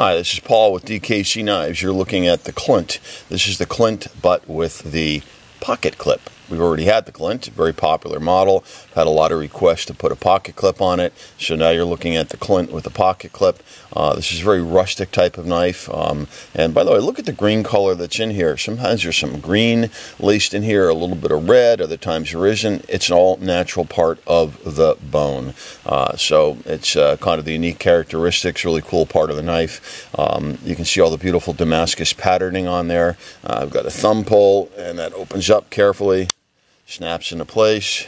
Hi, this is Paul with DKC Knives. You're looking at the Clint. This is the Clint, but with the pocket clip. We've already had the Clint, very popular model. Had a lot of requests to put a pocket clip on it. So now you're looking at the Clint with a pocket clip. Uh, this is a very rustic type of knife. Um, and by the way, look at the green color that's in here. Sometimes there's some green laced in here, a little bit of red, other times there isn't. It's an all natural part of the bone. Uh, so it's uh, kind of the unique characteristics, really cool part of the knife. Um, you can see all the beautiful Damascus patterning on there. Uh, I've got a thumb pull and that opens up carefully snaps into place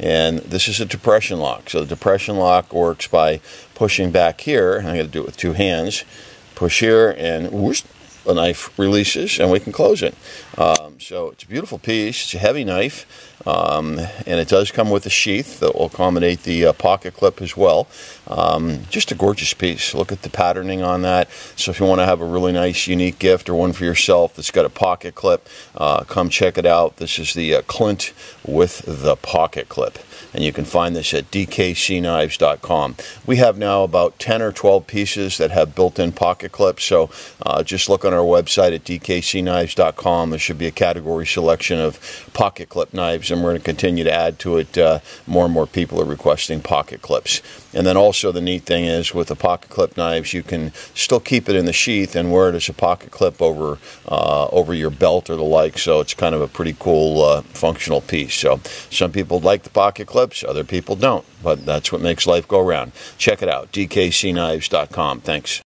and this is a depression lock. So the depression lock works by pushing back here I'm going to do it with two hands push here and whoosh, the knife releases and we can close it. Um, so it's a beautiful piece. It's a heavy knife um, and it does come with a sheath that will accommodate the uh, pocket clip as well. Um, just a gorgeous piece. Look at the patterning on that. So if you want to have a really nice unique gift or one for yourself that's got a pocket clip, uh, come check it out. This is the uh, Clint with the pocket clip and you can find this at dkcknives.com. We have now about 10 or 12 pieces that have built-in pocket clips, so uh, just look on our website at dkcknives.com. There should be a category selection of pocket clip knives, and we're going to continue to add to it. Uh, more and more people are requesting pocket clips. And then also the neat thing is with the pocket clip knives, you can still keep it in the sheath and wear it as a pocket clip over uh, over your belt or the like. So it's kind of a pretty cool uh, functional piece. So some people like the pocket clips, other people don't. But that's what makes life go round. Check it out, dkcknives.com. Thanks.